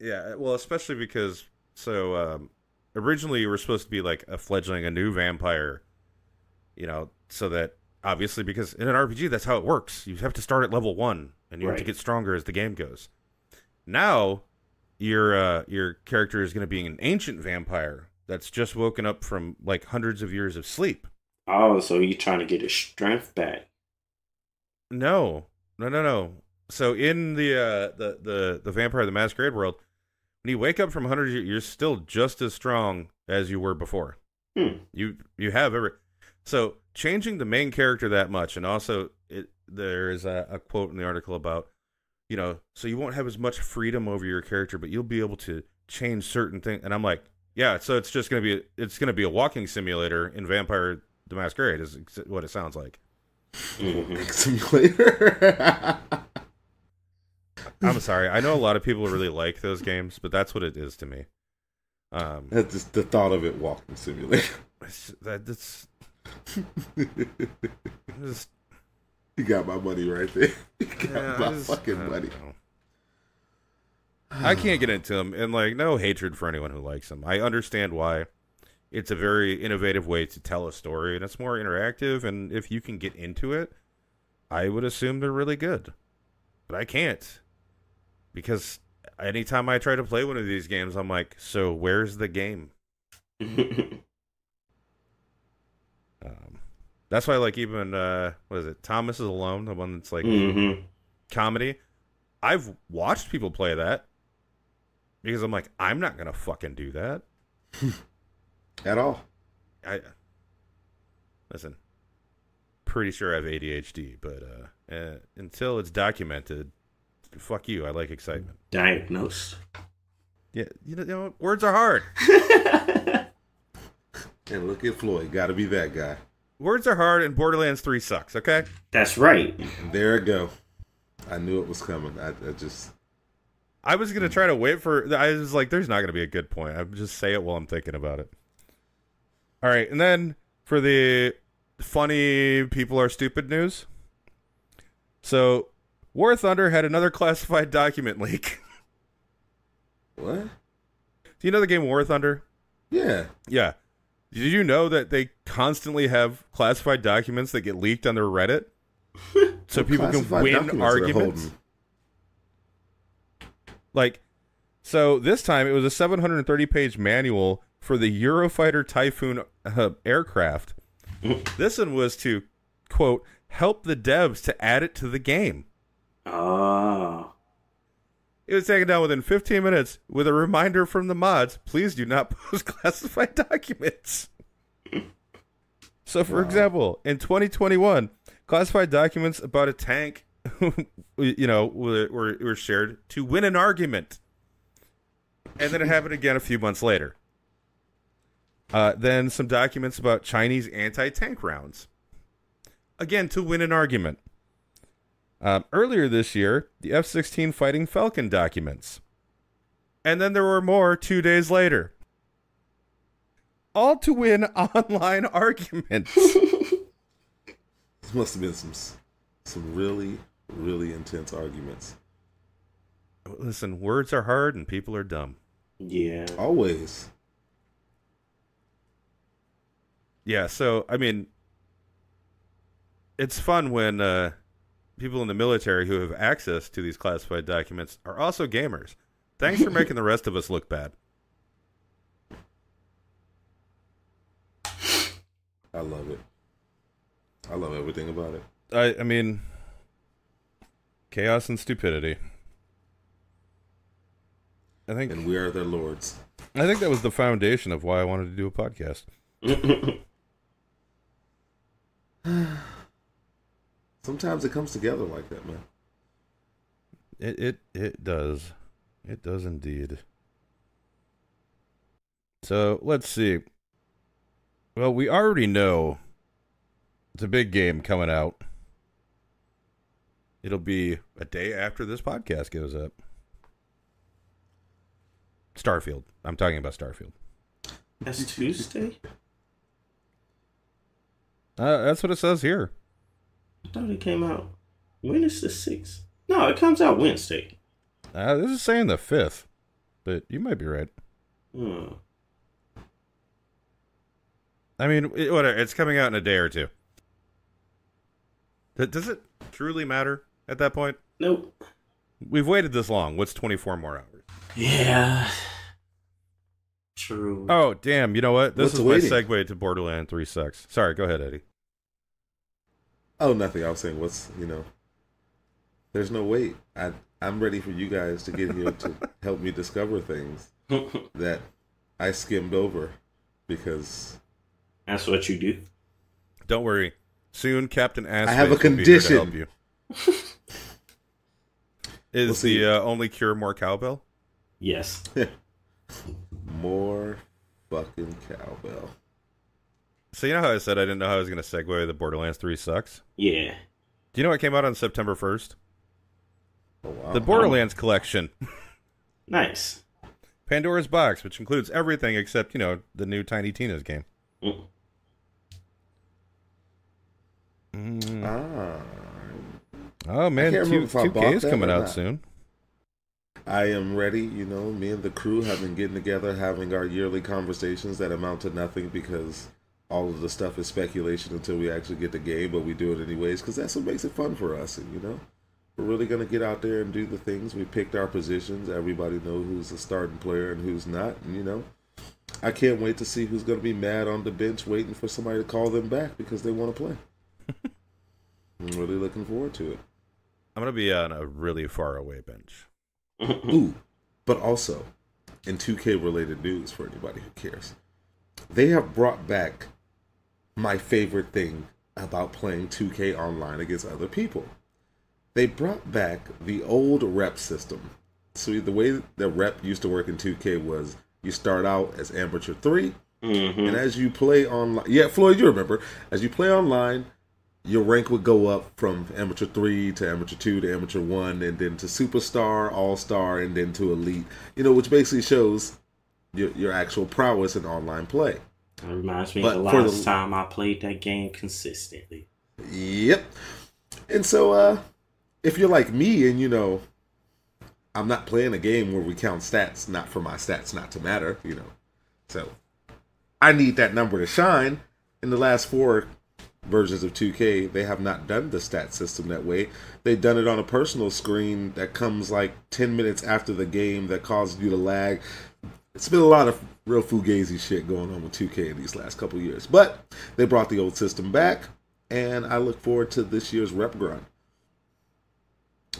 Yeah, well, especially because so um, originally you were supposed to be like a fledgling, a new vampire, you know, so that obviously because in an RPG that's how it works. You have to start at level one, and you have to get stronger as the game goes. Now, your uh, your character is going to be an ancient vampire that's just woken up from like hundreds of years of sleep. Oh, so you're trying to get his strength back. No, no, no, no. So in the uh, the the the Vampire the Masquerade world, when you wake up from hundred, you're still just as strong as you were before. Hmm. You you have every. So changing the main character that much, and also it, there is a, a quote in the article about, you know, so you won't have as much freedom over your character, but you'll be able to change certain things. And I'm like, yeah, so it's just gonna be it's gonna be a walking simulator in Vampire the Masquerade is what it sounds like. Mhm. Simulator. I'm sorry. I know a lot of people really like those games, but that's what it is to me. Um, That's just the thought of it walking simulator. it's, that, that's just, You got my money right there. You got yeah, my just- fucking I money. I can't get into them, and like no hatred for anyone who likes them. I understand why. It's a very innovative way to tell a story, and it's more interactive. And if you can get into it, I would assume they're really good. But I can't because anytime I try to play one of these games, I'm like, so where's the game? Um, that's why, like, even uh, what is it? Thomas is Alone, the one that's like Mhm. comedy. I've watched people play that because I'm like, I'm not gonna fucking do that. At all. I listen. Pretty sure I have ADHD, but uh, uh, until it's documented, fuck you. I like excitement. Diagnosed. Yeah, you know, you know words are hard. And look at Floyd. Got to be that guy. Words are hard, and Borderlands Three sucks. Okay. That's right. And there it go. I knew it was coming. I, I just I was gonna try to wait for. I was like, "There's not gonna be a good point." I'm just say it while I'm thinking about it. All right, and then for the funny people are stupid news. So, War Thunder had another classified document leak. what? Do you know the game War Thunder? Yeah. Yeah. Did you know that they constantly have classified documents that get leaked on their Reddit, so people can win documents are they arguments? Like, so this time it was a 730 page manual for the Eurofighter Typhoon uh, aircraft. this one was to, quote, help the devs to add it to the game. Oh. It was taken down within 15 minutes with a reminder from the mods please do not post classified documents. so, for example, in 2021, classified documents about a tank, you know, were, were, were shared to win an argument. And then it happened again a few months later. Uh, then some documents about Chinese anti tank rounds. Again, to win an argument. Um, earlier this year, the F 16 Fighting Falcon documents. And then there were more two days later. All to win online arguments. This must have been some some really really intense arguments. Listen, words are hard and people are dumb. Yeah. Always. Yeah, so, I mean, it's fun when uh, people in the military who have access to these classified documents are also gamers. Thanks for making the rest of us look bad. I love it. I love everything about it. I I mean chaos and stupidity. I think And we are their lords. I think that was the foundation of why I wanted to do a podcast. Sometimes it comes together like that, man. It it it does. It does indeed. So let's see. Well, we already know it's a big game coming out. It'll be a day after this podcast goes up. Starfield. I'm talking about Starfield. That's Tuesday. Uh, that's what it says here. I thought it came out. When is the sixth? No, it comes out Wednesday. Uh, this is saying the fifth, but you might be right. Hmm. I mean, it, whatever. It's coming out in a day or two. Th- Does it truly matter at that point? Nope. We've waited this long. What's 24 more hours? Yeah. True. Oh, damn. You know what? This What's is waiting? my segue to Borderland 3 sucks. Sorry, go ahead, Eddie. Oh, nothing. I was saying, what's you know? There's no wait. I I'm ready for you guys to get here to help me discover things that I skimmed over because That's what you do. Don't worry. Soon, Captain Ass I have a Face will be here to condition. help you. Is We'll see. the uh, only cure more cowbell? Yes. More fucking cowbell. So you know how I said I didn't know how I was going to segue the Borderlands 3 sucks? Yeah. Do you know what came out on September 1st? Oh, wow. The Borderlands collection. Nice. Pandora's Box, which includes everything except, you know, the new Tiny Tina's game. Mm. Mm. ah, Oh man, two, remember if I 2K is coming out not. soon. I am ready. You know, me and the crew have been getting together, having our yearly conversations that amount to nothing because all of the stuff is speculation until we actually get the game, but we do it anyways because that's what makes it fun for us. And you know, we're really gonna get out there and do the things. We picked our positions. Everybody knows who's a starting player and who's not. And you know, I can't wait to see who's gonna be mad on the bench waiting for somebody to call them back because they want to play. I'm really looking forward to it. I'm gonna be on a really far away bench. Ooh, but also in 2K related news for anybody who cares, they have brought back my favorite thing about playing 2K online against other people. They brought back the old rep system. So the way the rep used to work in 2K was you start out as amateur 3 Mm-hmm. and as you play online, yeah, Floyd, you remember, as you play online, your rank would go up from amateur three to amateur two to amateur one, and then to superstar, all star, and then to elite. You know, which basically shows your your actual prowess in online play. That reminds me But of the for the- last time I played that game consistently. Yep. And so, uh, if you're like me, and you know, I'm not playing a game where we count stats, not for my stats not to matter, you know. So, I need that number to shine. In the last four versions of 2K, they have not done the stat system that way. They've done it on a personal screen that comes like 10 minutes after the game that causes you to lag. It's been a lot of real fugazi shit going on with 2K in these last couple years. But they brought the old system back, and I look forward to this year's rep grind.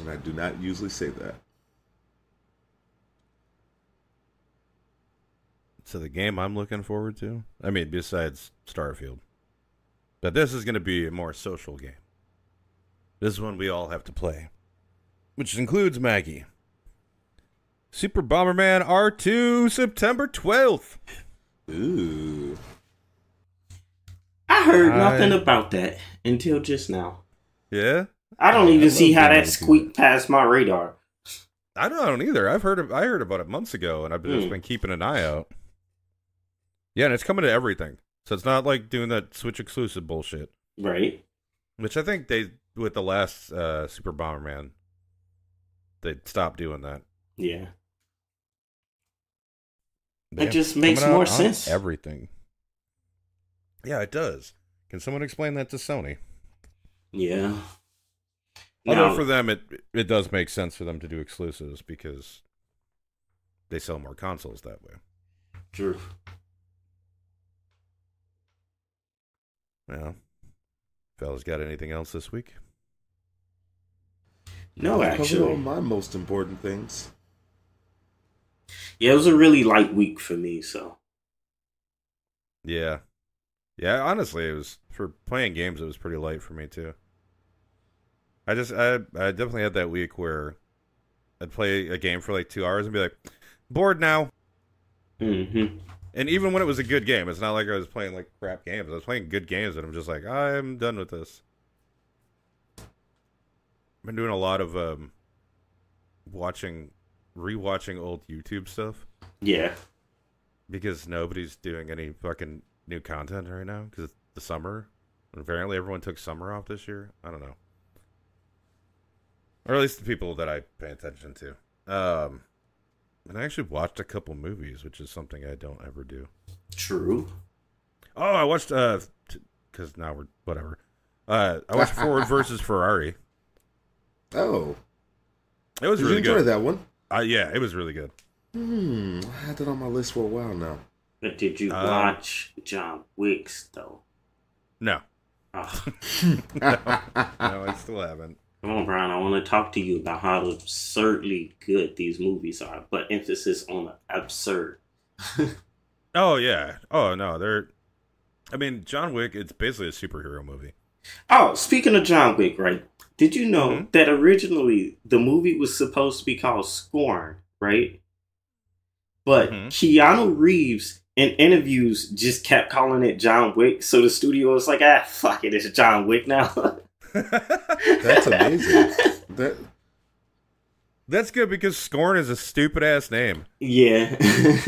And I do not usually say that. So the game I'm looking forward to. I mean, besides Starfield, but this is gonna be a more social game. This is one we all have to play, which includes Maggie. Super Bomberman R2, September 12th. Ooh. I heard I- nothing about that until just now. Yeah, I don't I even love see how that to squeaked past my radar. I don't either. I've heard of, I heard about it months ago, and I've been, just Hmm. been keeping an eye out. Yeah, and it's coming to everything, so it's not like doing that Switch exclusive bullshit, Right? which I think they with the last uh, Super Bomberman, they stopped doing that. Yeah. It just makes more sense. Everything. Yeah, it does. Can someone explain that to Sony? Yeah. Although Now- for them, it it does make sense for them to do exclusives because they sell more consoles that way. True. Well, fellas, got anything else this week? No, I covered all actually. my most important things. Yeah, it was a really light week for me, so. Yeah, yeah. Honestly, it was for playing games. It was pretty light for me too. I just, I, I definitely had that week where I'd play a game for like two hours and be like, bored now. Mm-hmm. And even when it was a good game, it's not like I was playing like crap games. I was playing good games, and I'm just like, I'm done with this. I've been doing a lot of um, watching, rewatching old YouTube stuff Yeah. because nobody's doing any fucking new content right now because it's the summer. And apparently, everyone took summer off this year. I don't know, or at least the people that I pay attention to. Um, and I actually watched a couple movies, which is something I don't ever do. True. Oh, I watched uh, because now we're whatever. Uh, I watched Ford versus Ferrari. Oh, It was did really you enjoy good. that one? Uh, yeah, it was really good. Hmm, I had that on my list for a while now. But did you Um, watch John Wicks, though? No, Oh, no, I still haven't. Come on, Bryan. I want to talk to you about how absurdly good these movies are, but emphasis on the absurd. Oh yeah. Oh no, they're. I mean, John Wick. It's basically a superhero movie. Oh, speaking of John Wick, right? Did you know Mhm. that originally the movie was supposed to be called Scorn, right? But Mhm. Keanu Reeves in interviews just kept calling it John Wick, so the studio was like, ah, fuck it, it's John Wick now. That's amazing. That That's good because Scorn is a stupid ass name. yeah.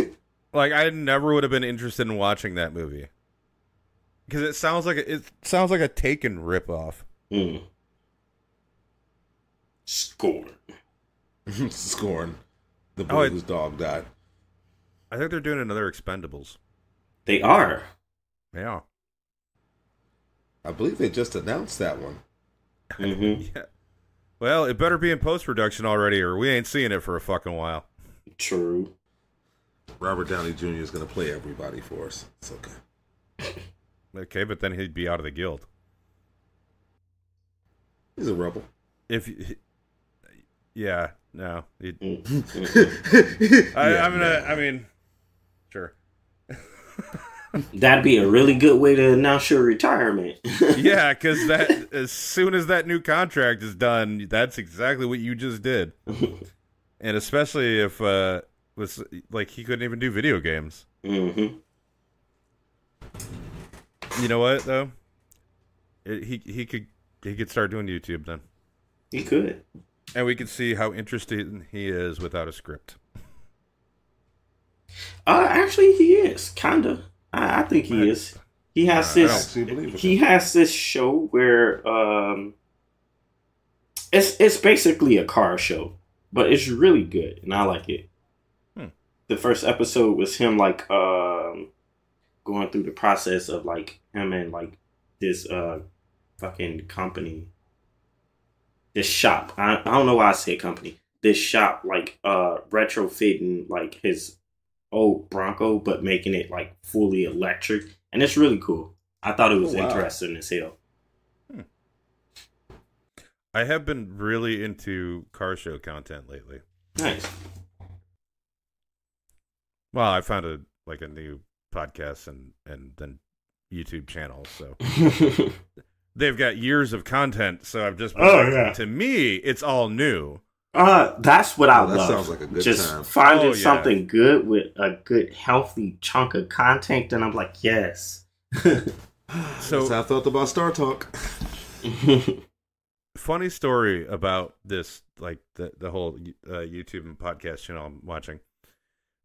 Like I never would have been interested in watching that movie because it sounds like a, it sounds like a Taken ripoff. mm. Scorn. scorn. The Oh, boy it- whose dog died. I think they're doing another Expendables. They are. Yeah. I believe they just announced that one. Hmm Yeah. Well, it better be in post production already, or we ain't seeing it for a fucking while. True. Robert Downey Jr. is going to play everybody for us. It's okay. Okay, but then he'd be out of the guild. He's a rebel. If, he- yeah, no, he'd, Mm. I, Yeah, I'm gonna. no. I mean, sure. That'd be a really good way to announce your retirement. Yeah, because that as soon as that new contract is done, that's exactly what you just did. And especially if uh was like he couldn't even do video games. hmm You know what though? It, he he could he could start doing YouTube then, He could. and we could see how interested he is without a script. Uh, actually, he is kinda. I, I think he is. He has Uh, this. He has this show where um, it's it's basically a car show, but it's really good, and I like it. Hmm. The first episode was him like um, going through the process of like him and like this uh fucking company, this shop. I, I don't know why I say company. This shop like uh retrofitting like his old Bronco, but making it like fully electric, and it's really cool. I thought it oh, was Oh, wow. interesting as hell. Hmm. I have been really into car show content lately. Nice. Well, I found a like a new podcast and and then YouTube channel, so they've got years of content. So I've just been Oh, like, yeah. to me, it's all new. Uh, that's what I Oh, that love. sounds like a good Just time. finding Oh, yeah. something good with a good, healthy chunk of content, and I'm like, yes. So That's how I felt about Star Talk. funny story about this like the the whole uh, YouTube and podcast channel I'm watching.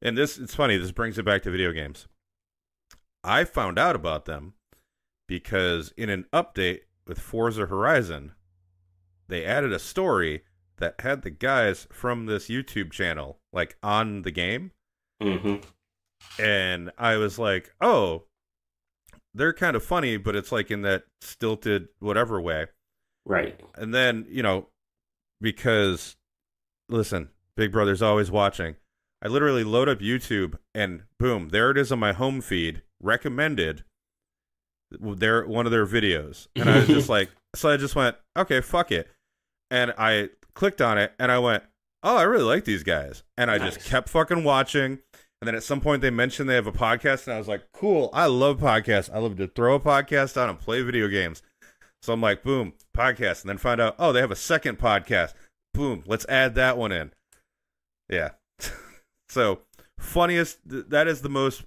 And this it's funny, this brings it back to video games. I found out about them because in an update with Forza Horizon, they added a story that had the guys from this YouTube channel like on the game hmm and I was like, "Oh, they're kind of funny, but it's like in that stilted whatever way." Right. And then, you know, because listen, Big Brother's always watching. I literally load up YouTube and boom, there it is on my home feed, recommended. Their one of their videos, and I was just like, so I just went, okay, fuck it, and I clicked on it, and I went, oh, I really like these guys, and I Nice. just kept fucking watching. And then at some point they mentioned they have a podcast, and I was like, cool, I love podcasts. I love to throw a podcast on and play video games. So I'm like, boom, podcast, and then find out, oh, they have a second podcast. Boom, let's add that one in. Yeah. so funniest. That is the most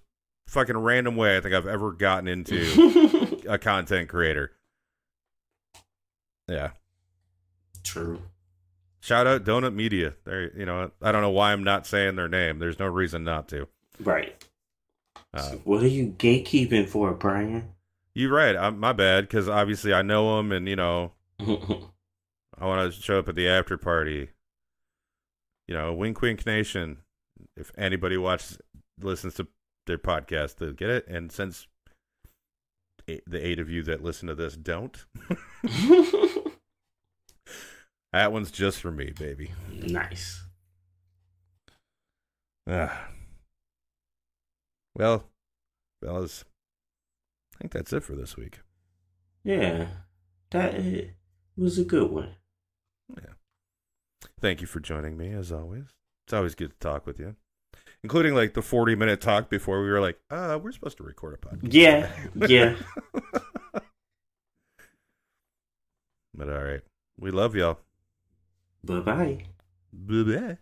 fucking random way I think I've ever gotten into a content creator. Yeah. True. Shout out Donut Media. There, you know, I don't know why I'm not saying their name. There's no reason not to. Right. Uh, So what are you gatekeeping for, Bryan? you're right. I'm, my bad, because obviously I know them, and you know, I want to show up at the after party. You know, Wink Wink Nation. If anybody watches, listens to their podcast, they'll get it. And since eight, the eight of you that listen to this don't, that one's just for me, baby. nice. Ah. Well, fellas, I think that's it for this week. Yeah. That uh, was a good one. Yeah. Thank you for joining me, as always. It's always good to talk with you, including like the 40 minute talk before we were like, uh, we're supposed to record a podcast. Yeah. Yeah. But all right. We love y'all. Bye bye. Bye-bye.